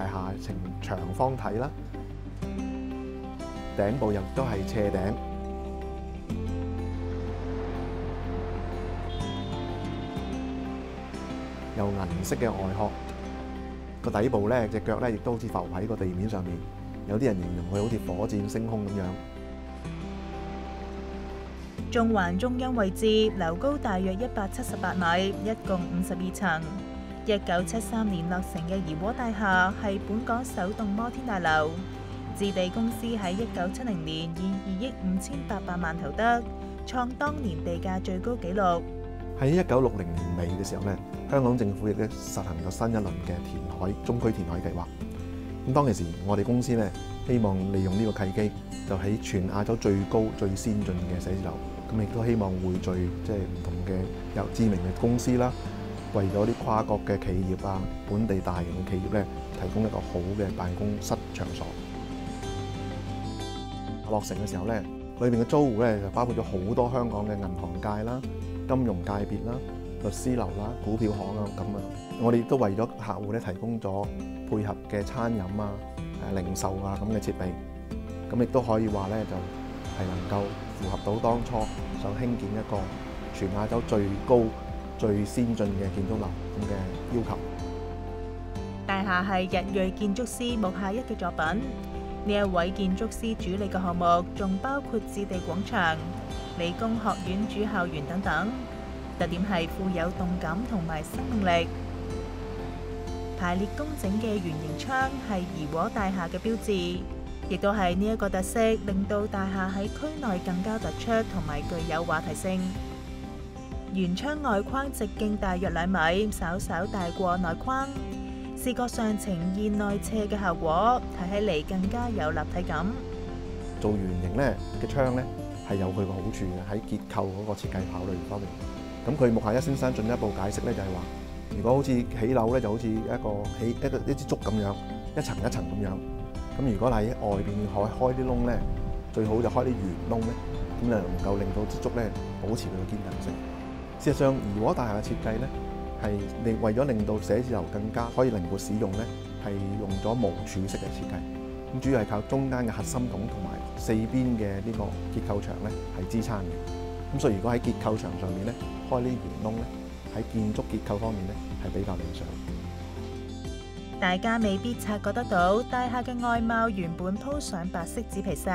大廈呈長方體啦，頂部亦都係斜頂，有銀色嘅外殼。個底部咧，隻腳咧亦都好似浮喺個地面上面。有啲人形容佢好似火箭升空咁樣。中環中央位置，樓高大約一百七十八米，一共五十二層。一九七三年落成嘅怡和大廈係本港首棟摩天大樓。置地公司喺一九七零年以二億五千八百萬投得，創當年地價最高紀錄。喺一九六零年尾嘅時候咧，香港政府亦都實行咗新一輪嘅填海中區填海計劃。咁當其時，我哋公司咧希望利用呢個契機，就喺全亞洲最高最先進嘅寫字樓，咁亦都希望匯聚即係唔同嘅有知名嘅公司啦，為咗啲跨國嘅企業啊、本地大型嘅企業咧，提供一個好嘅辦公室場所。落成嘅時候咧，裏邊嘅租戶咧就包括咗好多香港嘅銀行界啦、金融界別啦、律師樓啦、股票行啊咁啊。我哋都為咗客戶咧提供咗配合嘅餐飲啊、零售啊咁嘅設備。咁亦都可以話咧，就係能夠符合到當初想興建一個全亞洲最高、最先進嘅建築樓咁嘅要求。大廈係日裔建築師穆夏一嘅作品。呢一位建築師主理嘅項目仲包括置地廣場、理工學院主校園等等，特點係富有動感同埋生命力。排列工整嘅圓形窗係怡和大廈嘅標誌，亦都係呢一個特色令到大廈喺區內更加突出同埋具有話題性。圓窗外框直徑大約兩米，稍稍大過內框。視覺上呈現內斜嘅效果，睇起嚟更加有立體感。做圓形咧嘅窗咧係有佢個好處嘅，喺結構嗰個設計考慮方面。咁佢穆夏一先生進一步解釋咧，就係話，如果好似起樓咧，就好似一個起一個一支竹咁樣，一層一層咁樣。咁如果喺外邊可開啲窿咧，最好就開啲圓窿咧，咁就能夠令到支竹咧保持佢嘅堅韌性。事實上，怡和大廈嘅設計咧。係令為咗令到寫字樓更加可以靈活使用咧，係用咗無柱式嘅設計。咁主要係靠中間嘅核心筒同埋四邊嘅呢個結構牆咧係支撐嘅。咁所以如果喺結構牆上面咧開呢圓窿咧，喺建築結構方面咧係比較理想。大家未必察覺得到，大廈嘅外貌原本鋪上白色紙皮石，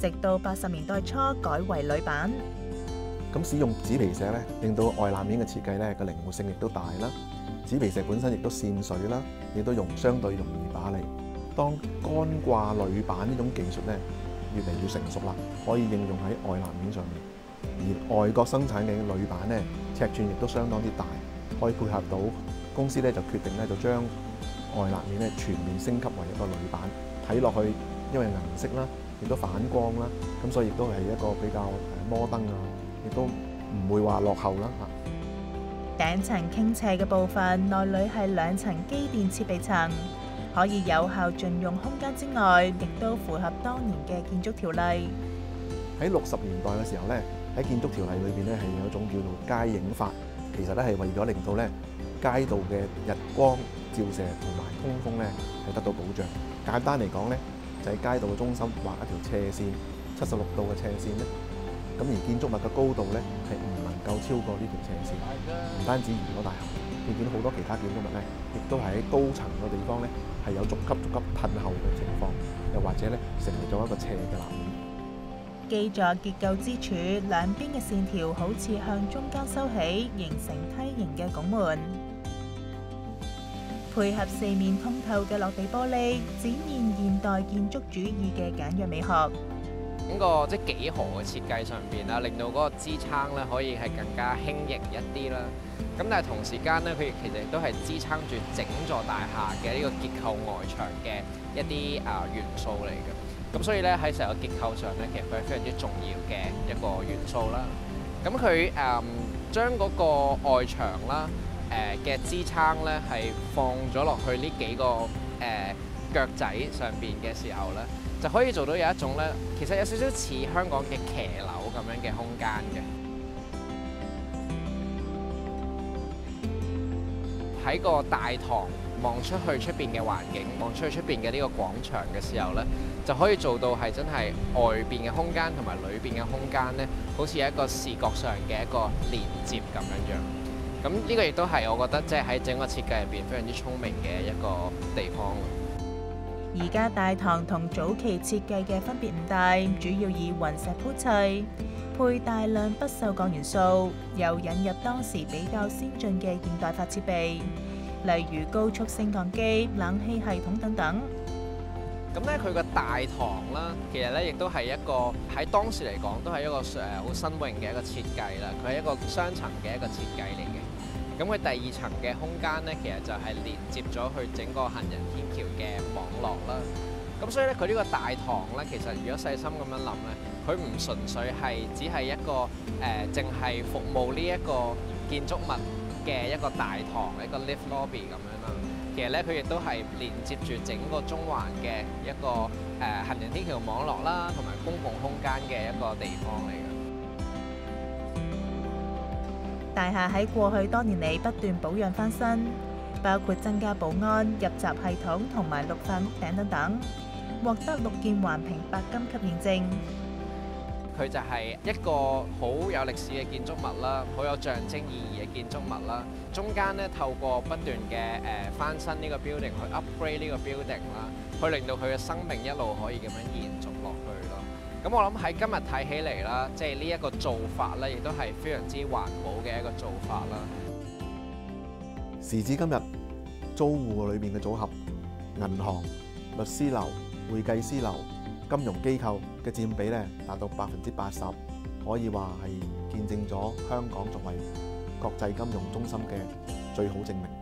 直到八十年代初改為鋁板。咁使用紙皮石咧，令到外立面嘅設計咧個靈活性亦都大啦。紙皮石本身亦都滲水啦，亦都容相對容易打理。當乾掛鋁板呢種技術咧越嚟越成熟啦，可以應用喺外立面上面。而外國生產嘅鋁板咧尺寸亦都相當之大，可以配合到公司咧就決定咧就將外立面咧全面升級為一個鋁板。睇落去因為銀色啦，亦都反光啦，咁所以亦都係一個比較摩登啊。亦都唔會話落後啦嚇。頂層傾斜嘅部分，內裏係兩層機電設備層，可以有效盡用空間之外，亦都符合當年嘅建築條例。喺六十年代嘅時候咧，喺建築條例裏邊咧係有一種叫做街影法，其實咧係為咗令到咧街道嘅日光照射同埋通風咧係得到保障。簡單嚟講咧，就喺街道嘅中心畫一條斜線，七十六度嘅斜線咧。咁而建築物嘅高度咧，係唔能夠超過呢條斜線。唔單止怡和大廈，你見到好多其他建築物咧，亦都係喺高層嘅地方咧，係有逐級逐級褪後嘅情況，又或者咧成為咗一個斜嘅立面。基座結構之處，兩邊嘅線條好似向中間收起，形成梯形嘅拱門，配合四面通透嘅落地玻璃，展現現代建築主義嘅簡約美學。整個即係幾何嘅設計上邊啦，令到嗰個支撐咧可以係更加輕盈一啲啦。咁但係同時間咧，佢其實亦都係支撐住整座大廈嘅呢個結構外牆嘅一啲啊元素嚟嘅。咁所以咧喺成個結構上咧，其實佢係非常之重要嘅一個元素啦。咁佢誒將嗰個外牆啦誒嘅支撐咧係放咗落去呢幾個誒腳仔上邊嘅時候咧。就可以做到有一種咧，其實有少少似香港嘅騎樓咁樣嘅空間嘅。喺個大堂望出去出邊嘅環境，望出去出邊嘅呢個廣場嘅時候呢，就可以做到係真係外邊嘅空間同埋裏邊嘅空間呢，好似一個視覺上嘅一個連接咁樣樣。咁呢個亦都係我覺得即係喺整個設計入邊非常之聰明嘅一個地方。而家大堂同早期設計嘅分別唔大，主要以雲石鋪砌，配大量不鏽鋼元素，又引入當時比較先進嘅現代化設備，例如高速升降機、冷氣系統等等。咁咧，佢個大堂啦，其實咧亦都係一個喺當時嚟講都係一個誒好新穎嘅一個設計啦。佢係一個雙層嘅一個設計嚟嘅。咁佢第二層嘅空間咧，其實就係連接咗去整個行人天橋嘅網絡啦。咁所以咧，佢呢個大堂咧，其實如果細心咁樣諗咧，佢唔純粹係只係一個誒，淨、呃、係服務呢一個建築物嘅一個大堂，一個 lift lobby 咁樣啦。其實咧，佢亦都係連接住整個中環嘅一個誒、行人天橋網絡啦，同埋公共空間嘅一個地方嚟嘅。大廈喺過去多年嚟不斷保養翻新，包括增加保安、入閘系統同埋綠化屋頂等等，獲得綠建環評白金級認證。佢就係一個好有歷史嘅建築物啦，好有象徵意義嘅建築物啦。中間咧透過不斷嘅誒翻新呢個 building 去 upgrade 呢個 building 啦，去令到佢嘅生命一路可以咁樣延續。咁我諗喺今日睇起嚟啦，即係呢一個做法咧，亦都係非常之環保嘅一個做法啦。時至今日，租戶裏面嘅組合，銀行、律師樓、會計師樓、金融機構嘅佔比咧達到百分之八十，可以話係見證咗香港作為國際金融中心嘅最好證明。